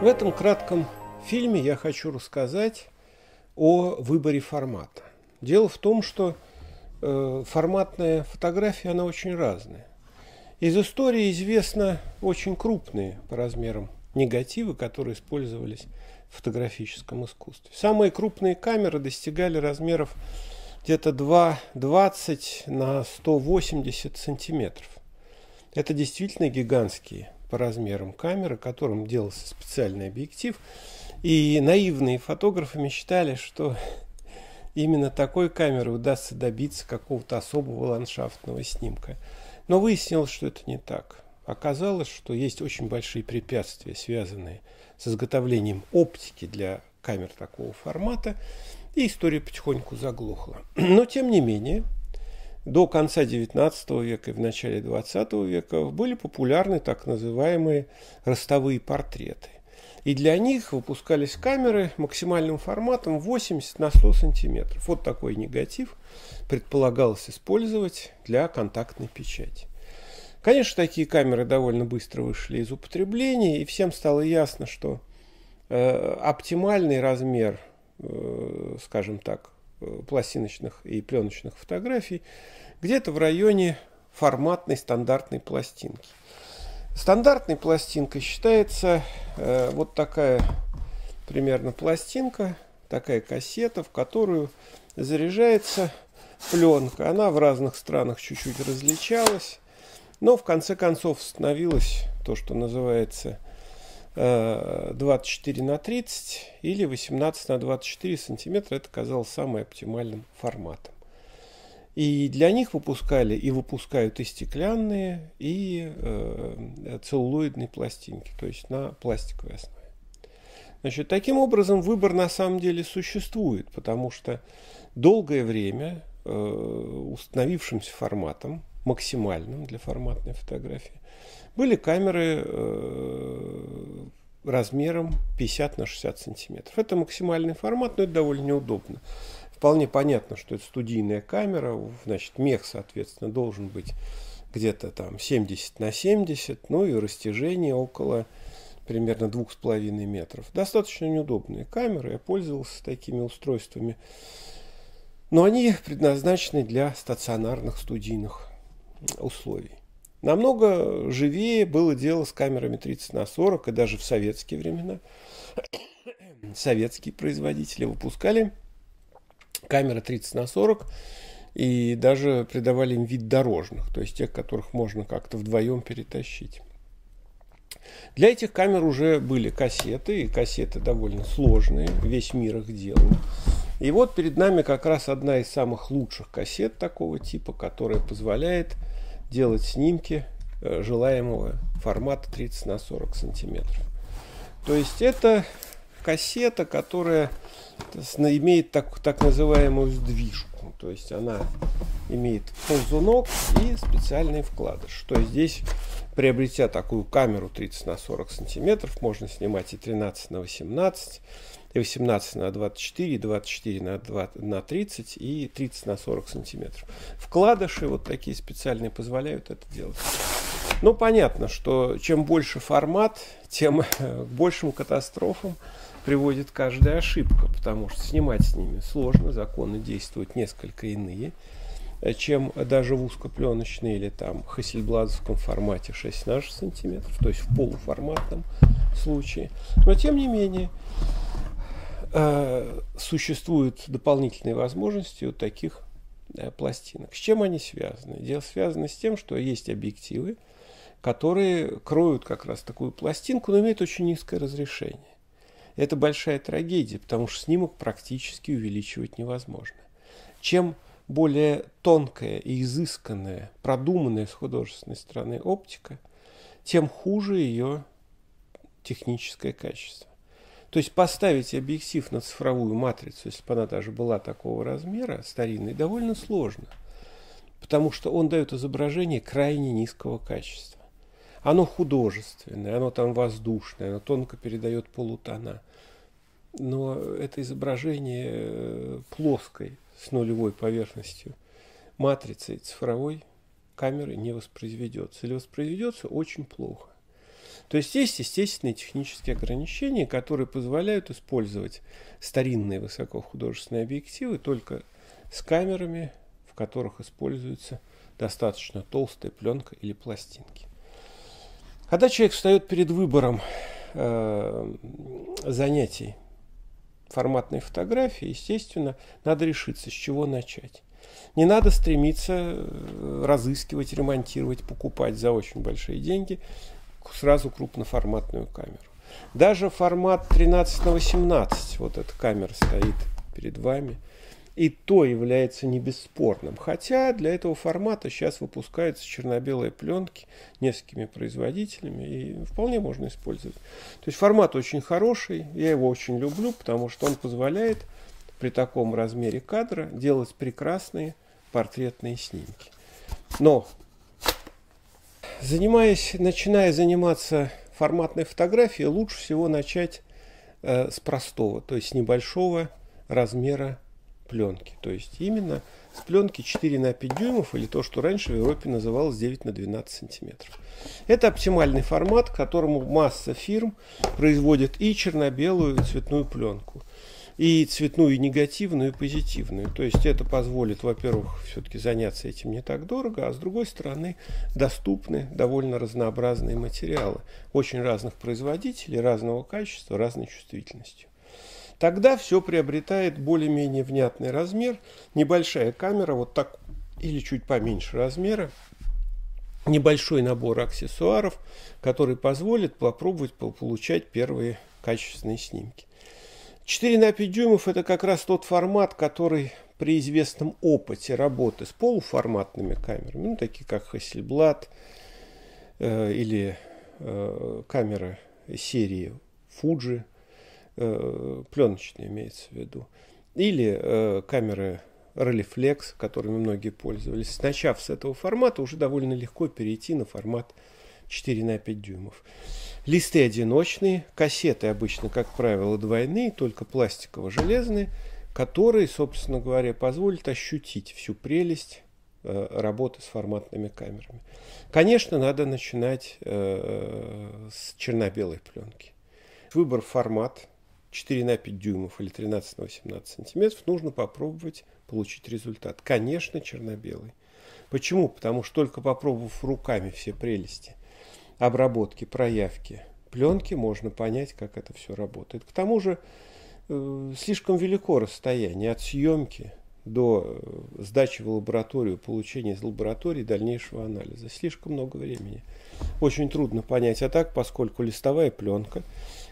В этом кратком фильме я хочу рассказать о выборе формата. Дело в том, что э, форматная фотография, она очень разная. Из истории известно очень крупные по размерам негативы, которые использовались в фотографическом искусстве. Самые крупные камеры достигали размеров где-то 2,20 на 180 сантиметров. Это действительно гигантские по размерам камеры, которым делался специальный объектив. И наивные фотографы мечтали, что именно такой камерой удастся добиться какого-то особого ландшафтного снимка. Но выяснилось, что это не так. Оказалось, что есть очень большие препятствия, связанные с изготовлением оптики для камер такого формата, и история потихоньку заглохла. Но, тем не менее, до конца XIX века и в начале XX века были популярны так называемые ростовые портреты. И для них выпускались камеры максимальным форматом 80 на 100 сантиметров. Вот такой негатив предполагалось использовать для контактной печати. Конечно, такие камеры довольно быстро вышли из употребления, и всем стало ясно, что э, оптимальный размер, э, скажем так, пластиночных и пленочных фотографий где-то в районе форматной стандартной пластинки. Стандартной пластинкой считается э, вот такая примерно пластинка, такая кассета, в которую заряжается пленка. Она в разных странах чуть-чуть различалась, но в конце концов становилась то, что называется 24 э, на 30 или 18 на 24 сантиметра. Это казалось самым оптимальным форматом. И для них выпускали и выпускают и стеклянные, и э, целлулоидные пластинки, то есть на пластиковой основе. Значит, таким образом выбор на самом деле существует, потому что долгое время э, установившимся форматом, максимальным для форматной фотографии, были камеры э, размером 50 на 60 сантиметров. Это максимальный формат, но это довольно неудобно. Вполне понятно, что это студийная камера, значит, мех, соответственно, должен быть где-то там 70 на 70, ну и растяжение около примерно 2,5 метров. Достаточно неудобные камеры, я пользовался такими устройствами, но они предназначены для стационарных студийных условий. Намного живее было дело с камерами 30 на 40, и даже в советские времена советские производители выпускали камеры 30 на 40 и даже придавали им вид дорожных, то есть тех, которых можно как-то вдвоем перетащить. Для этих камер уже были кассеты, и кассеты довольно сложные, весь мир их делал. И вот перед нами как раз одна из самых лучших кассет такого типа, которая позволяет делать снимки э, желаемого формата 30 на 40 сантиметров. То есть это кассета, которая имеет так, так называемую сдвижку. То есть она имеет ползунок и специальный вкладыш. То есть здесь, приобретя такую камеру 30 на 40 сантиметров, можно снимать и 13 на 18 и 18 на 24, 24 на, 2, на 30 и 30 на 40 сантиметров. Вкладыши вот такие специальные позволяют это делать. Ну, понятно, что чем больше формат, тем к большим катастрофам приводит каждая ошибка, потому что снимать с ними сложно, законы действуют несколько иные, чем даже в узкопленочной или там хасельбладовском формате 6 на 6 сантиметров, то есть в полуформатном случае. Но тем не менее, Э, существуют дополнительные возможности у таких э, пластинок. С чем они связаны? Дело связано с тем, что есть объективы, которые кроют как раз такую пластинку, но имеют очень низкое разрешение. Это большая трагедия, потому что снимок практически увеличивать невозможно. Чем более тонкая и изысканная, продуманная с художественной стороны оптика, тем хуже ее техническое качество. То есть поставить объектив на цифровую матрицу, если бы она даже была такого размера, старинной, довольно сложно. Потому что он дает изображение крайне низкого качества. Оно художественное, оно там воздушное, оно тонко передает полутона. Но это изображение э, плоской, с нулевой поверхностью матрицей цифровой камеры не воспроизведется. Или воспроизведется очень плохо. То есть есть естественные технические ограничения, которые позволяют использовать старинные высокохудожественные объективы только с камерами, в которых используется достаточно толстая пленка или пластинки. Когда человек встает перед выбором э, занятий форматной фотографии, естественно, надо решиться, с чего начать. Не надо стремиться э, разыскивать, ремонтировать, покупать за очень большие деньги сразу крупноформатную камеру. Даже формат 13 на 18, вот эта камера стоит перед вами, и то является не бесспорным. Хотя для этого формата сейчас выпускаются черно-белые пленки несколькими производителями, и вполне можно использовать. То есть формат очень хороший, я его очень люблю, потому что он позволяет при таком размере кадра делать прекрасные портретные снимки. Но занимаясь, начиная заниматься форматной фотографией, лучше всего начать э, с простого, то есть небольшого размера пленки. То есть именно с пленки 4 на 5 дюймов или то, что раньше в Европе называлось 9 на 12 сантиметров. Это оптимальный формат, которому масса фирм производит и черно-белую, и цветную пленку и цветную, и негативную, и позитивную. То есть это позволит, во-первых, все-таки заняться этим не так дорого, а с другой стороны доступны довольно разнообразные материалы очень разных производителей, разного качества, разной чувствительностью. Тогда все приобретает более-менее внятный размер, небольшая камера, вот так или чуть поменьше размера, небольшой набор аксессуаров, который позволит попробовать получать первые качественные снимки. 4 на 5 дюймов это как раз тот формат, который при известном опыте работы с полуформатными камерами, ну, такие как Hasselblad э, или э, камера серии Fuji, пленочные имеется в виду, или э, камеры Rolleiflex, которыми многие пользовались, начав с этого формата, уже довольно легко перейти на формат 4 на 5 дюймов. Листы одиночные, кассеты обычно, как правило, двойные, только пластиково-железные, которые, собственно говоря, позволят ощутить всю прелесть э, работы с форматными камерами. Конечно, надо начинать э, с черно-белой пленки. Выбор формат 4 на 5 дюймов или 13 на 18 сантиметров нужно попробовать получить результат. Конечно, черно-белый. Почему? Потому что только попробовав руками все прелести обработки, проявки пленки можно понять, как это все работает. К тому же э, слишком велико расстояние от съемки до э, сдачи в лабораторию, получения из лаборатории дальнейшего анализа. Слишком много времени. Очень трудно понять. А так, поскольку листовая пленка,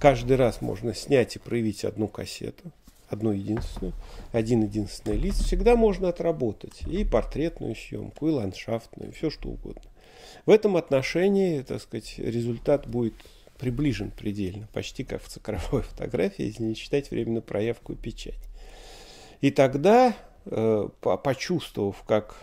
каждый раз можно снять и проявить одну кассету, одну единственную, один единственный лист, всегда можно отработать и портретную съемку, и ландшафтную, и все что угодно. В этом отношении, так сказать, результат будет приближен предельно, почти как в цифровой фотографии, если не считать временную проявку и печать. И тогда, э, почувствовав, как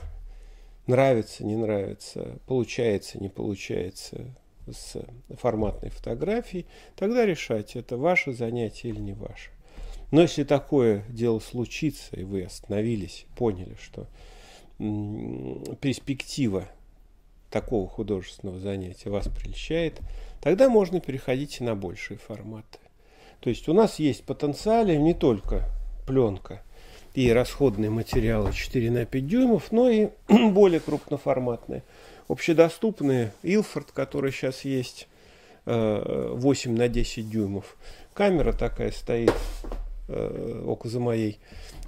нравится, не нравится, получается, не получается с форматной фотографией, тогда решать, это ваше занятие или не ваше. Но если такое дело случится, и вы остановились, поняли, что перспектива такого художественного занятия вас прельщает, тогда можно переходить на большие форматы. То есть у нас есть потенциале не только пленка и расходные материалы 4 на 5 дюймов, но и более крупноформатные. Общедоступные Илфорд, который сейчас есть, 8 э, на 10 дюймов. Камера такая стоит э, около за моей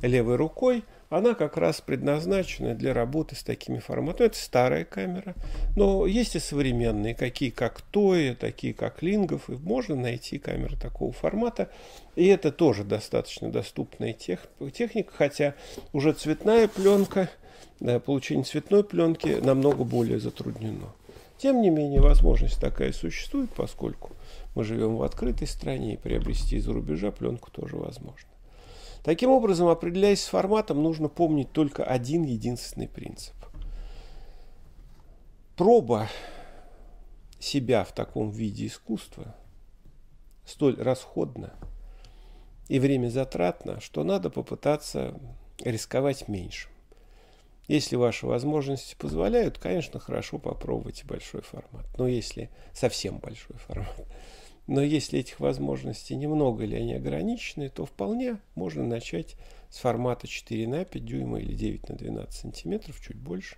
левой рукой – она как раз предназначена для работы с такими форматами. Это старая камера, но есть и современные, какие как Тоя, такие как Лингов, и можно найти камеры такого формата. И это тоже достаточно доступная тех, техника, хотя уже цветная пленка, да, получение цветной пленки намного более затруднено. Тем не менее, возможность такая существует, поскольку мы живем в открытой стране, и приобрести из-за рубежа пленку тоже возможно. Таким образом, определяясь с форматом, нужно помнить только один единственный принцип. Проба себя в таком виде искусства столь расходна и время затратно, что надо попытаться рисковать меньше. Если ваши возможности позволяют, конечно, хорошо попробовать большой формат. Но если совсем большой формат. Но если этих возможностей немного или они ограничены, то вполне можно начать с формата 4 на 5 дюйма или 9 на 12 сантиметров, чуть больше,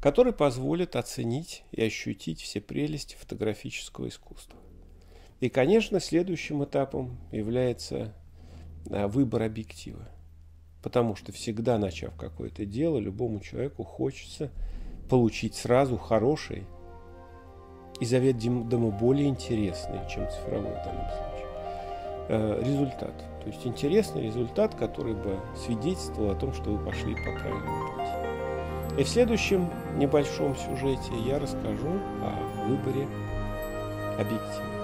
который позволит оценить и ощутить все прелести фотографического искусства. И, конечно, следующим этапом является а, выбор объектива. Потому что всегда, начав какое-то дело, любому человеку хочется получить сразу хороший и заведомо более интересный, чем цифровой в данном случае, э, результат. То есть интересный результат, который бы свидетельствовал о том, что вы пошли по правильному пути. И в следующем небольшом сюжете я расскажу о выборе объектива.